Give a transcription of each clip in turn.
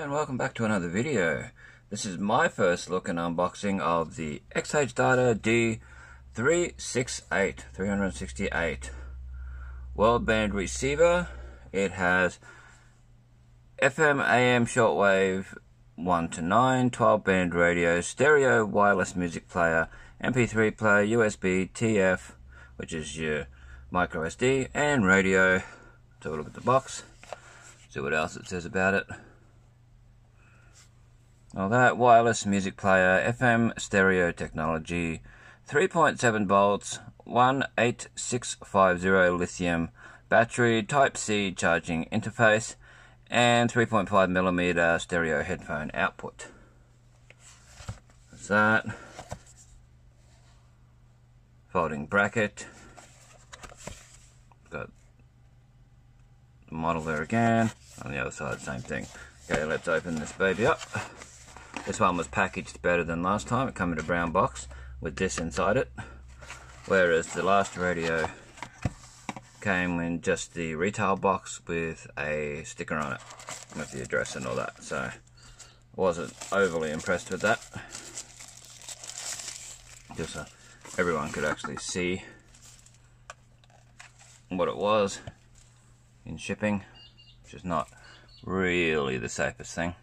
And welcome back to another video. This is my first look and unboxing of the XH Data D368 368 World Band Receiver. It has FM, AM, shortwave 1 to 9, 12 band radio, stereo, wireless music player, MP3 player, USB, TF, which is your micro SD, and radio. Let's have a look at the box, see what else it says about it. All that wireless music player, FM stereo technology, 3.7 volts, 18650 lithium battery, Type C charging interface, and 3.5 millimeter stereo headphone output. That's that. Folding bracket. Got the model there again. On the other side, same thing. Okay, let's open this baby up. This one was packaged better than last time. It came in a brown box with this inside it. Whereas the last radio came in just the retail box with a sticker on it with the address and all that. So wasn't overly impressed with that. Just so everyone could actually see what it was in shipping, which is not really the safest thing.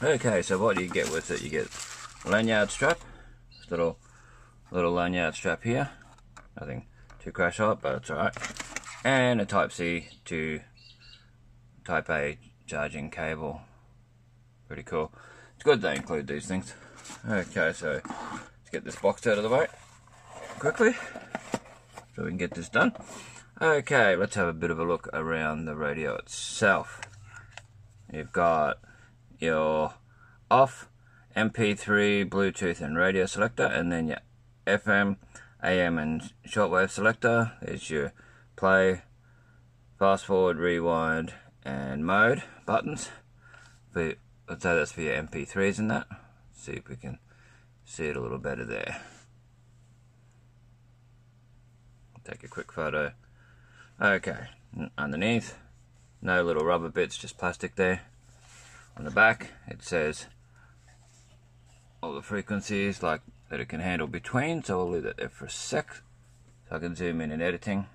Okay, so what do you get with it? You get a lanyard strap, this little little lanyard strap here. Nothing too crash hot, but it's alright. And a Type C to Type A charging cable. Pretty cool. It's good they include these things. Okay, so let's get this box out of the way quickly so we can get this done. Okay, let's have a bit of a look around the radio itself. You've got your off MP3, Bluetooth and radio selector and then your FM, AM and shortwave selector. There's your play, fast forward, rewind and mode buttons. For, let's say that's for your MP3s and that. Let's see if we can see it a little better there. Take a quick photo. Okay, underneath, no little rubber bits, just plastic there. On the back, it says all the frequencies like that it can handle between, so I'll leave that there for a sec so I can zoom in in editing.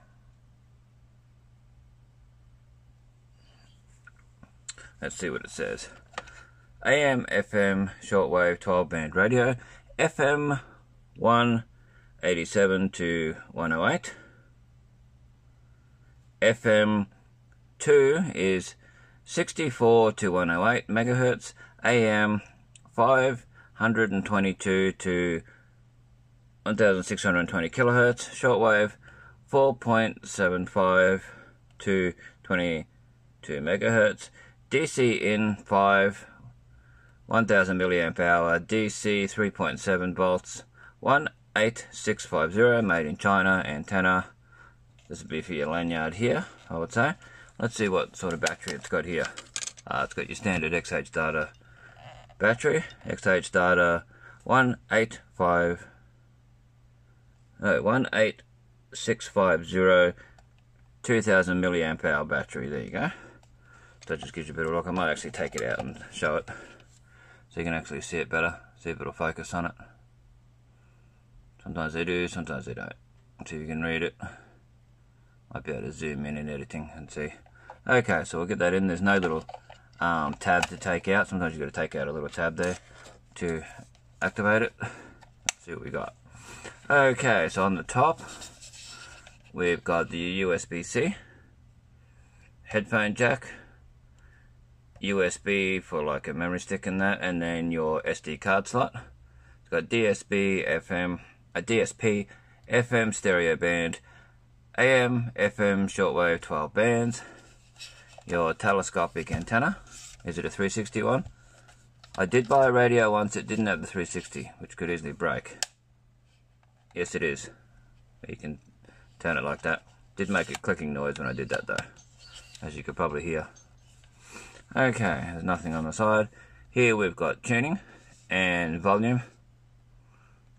Let's see what it says. AM, FM, shortwave, 12 band radio, FM 187 to 108. FM 2 is 64 to 108 megahertz, AM 522 to 1620 kilohertz, shortwave 4.75 to 22 megahertz, DC in 5 1000 milliamp hour, DC 3.7 volts, 18650 made in China antenna. This would be for your lanyard here, I would say. Let's see what sort of battery it's got here. Uh, it's got your standard XH data battery. XH data 185 no, 18650 2000 milliamp hour battery. There you go. That just gives you a bit of look. I might actually take it out and show it so you can actually see it better. See if it'll focus on it. Sometimes they do, sometimes they don't. See if you can read it. Might be able to zoom in in editing and see. Okay, so we'll get that in. There's no little um, tab to take out. Sometimes you've got to take out a little tab there to activate it. Let's see what we got. Okay, so on the top, we've got the USB-C, headphone jack, USB for like a memory stick and that, and then your SD card slot. It's got DSP, FM, a DSP, FM stereo band, AM, FM, shortwave, 12 bands. Your telescopic antenna. Is it a 361? I did buy a radio once, it didn't have the 360, which could easily break. Yes, it is. You can turn it like that. Did make a clicking noise when I did that though, as you could probably hear. Okay, there's nothing on the side. Here we've got tuning and volume.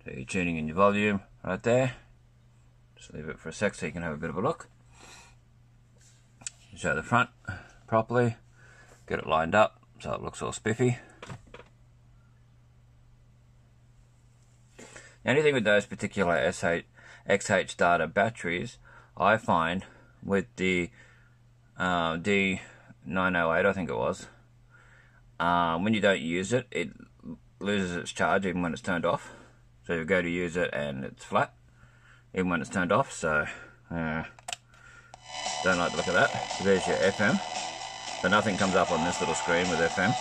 So you're tuning in your volume right there. Just leave it for a sec so you can have a bit of a look. Show the front properly. Get it lined up. so it looks all spiffy. Anything with those particular SH, XH data batteries, I find with the uh, D908, I think it was, um, when you don't use it, it loses its charge even when it's turned off. So you go to use it and it's flat, even when it's turned off. So, uh, don't like the look of that. So there's your FM. So nothing comes up on this little screen with FM,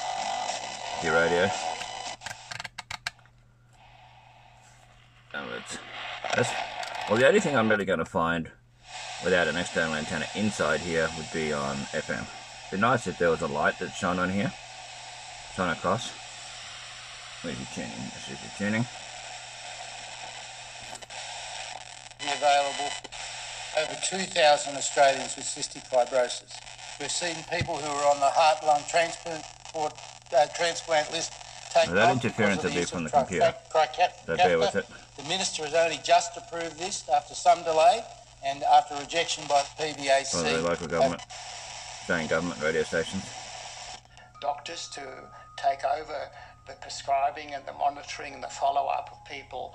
your radio. That's, well, the only thing I'm really going to find without an external antenna inside here would be on FM. It'd be nice if there was a light that shone on here, shone across. Where's your tuning? This is your tuning. Available for over 2,000 Australians with cystic fibrosis. We've seen people who are on the heart lung transplant uh, transplant list take now that interference will be from the computer. So bear with it. The Minister has only just approved this after some delay and after rejection by the PBAC. The local government, Australian government radio stations. Doctors to take over the prescribing and the monitoring and the follow-up of people.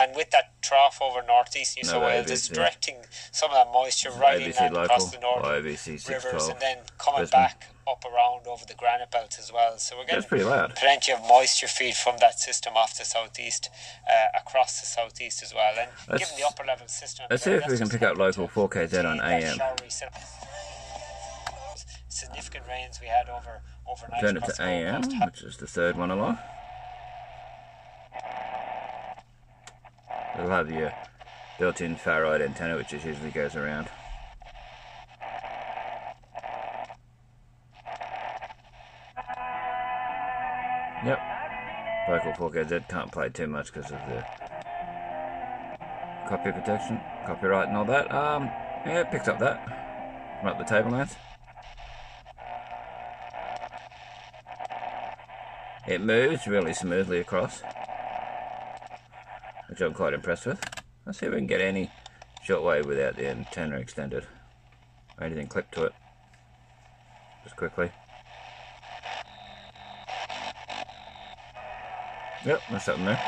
And with that trough over northeast New South Wales, it's directing some of that moisture right in and across the northern rivers and then coming Brisbane. back up around over the granite belt as well. So we're getting pretty plenty of moisture feed from that system off the southeast, uh, across the southeast as well. And let's, given the upper level system, let's see if we can pick up local 4KZ on AM. Significant rains we had over overnight. Turn it to AM, which is the third one along. It'll have your built-in ferrite antenna, which just usually goes around. Yep. Vocal 4KZ can't play too much because of the copy protection, copyright and all that. Um, yeah, it up that. From up the table length. It moves really smoothly across which I'm quite impressed with. Let's see if we can get any shortwave without the antenna extended or anything clipped to it. Just quickly. Yep, there's something there.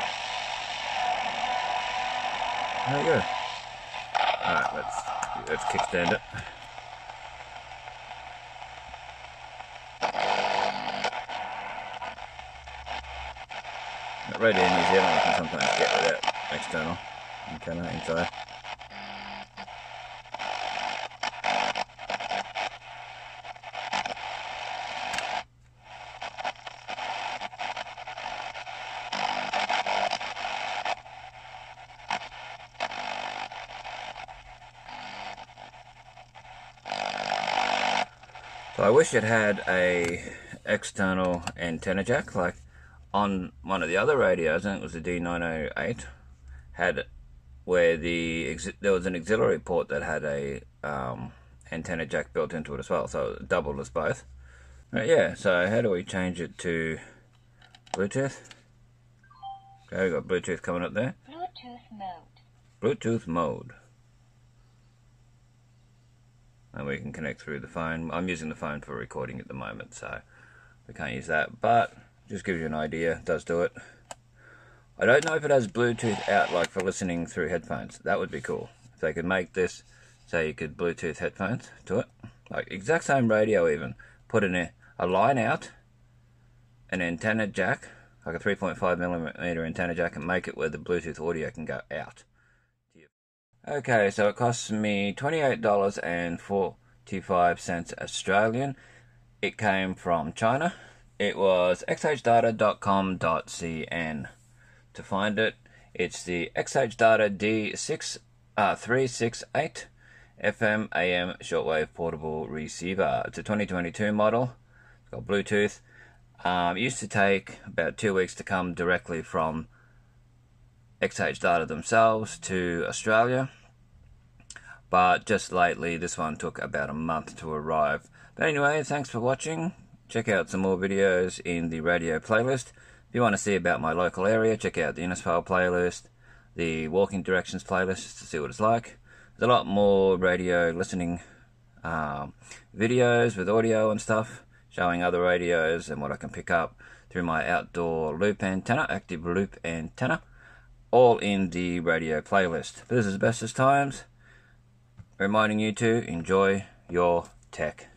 There you go. Alright, let's let's kickstand it. Radio in New Zealand can sometimes get without external antenna uh, inside. So I wish it had a external antenna jack like on one of the other radios, I think it was the D908 had where the there was an auxiliary port that had a um, antenna jack built into it as well, so it doubled as both. Right, yeah, so how do we change it to Bluetooth? Okay, we got Bluetooth coming up there. Bluetooth mode. Bluetooth mode. And we can connect through the phone. I'm using the phone for recording at the moment, so we can't use that. But just gives you an idea, does do it. I don't know if it has Bluetooth out, like for listening through headphones. That would be cool. If they could make this, so you could Bluetooth headphones to it. Like, exact same radio even. Put in a, a line out, an antenna jack, like a 3.5 millimeter antenna jack, and make it where the Bluetooth audio can go out. Okay, so it costs me $28.45 Australian. It came from China. It was xhdata.com.cn to find it. It's the XH Data D6 uh, 368 FM AM shortwave portable receiver. It's a 2022 model. It's got Bluetooth. Um, it used to take about two weeks to come directly from XH Data themselves to Australia. But just lately, this one took about a month to arrive. But anyway, thanks for watching. Check out some more videos in the radio playlist. If you want to see about my local area, check out the Innisfail playlist, the Walking Directions playlist, to see what it's like. There's a lot more radio listening um, videos with audio and stuff, showing other radios and what I can pick up through my outdoor loop antenna, active loop antenna, all in the radio playlist. This is Bestestimes, reminding you to enjoy your tech.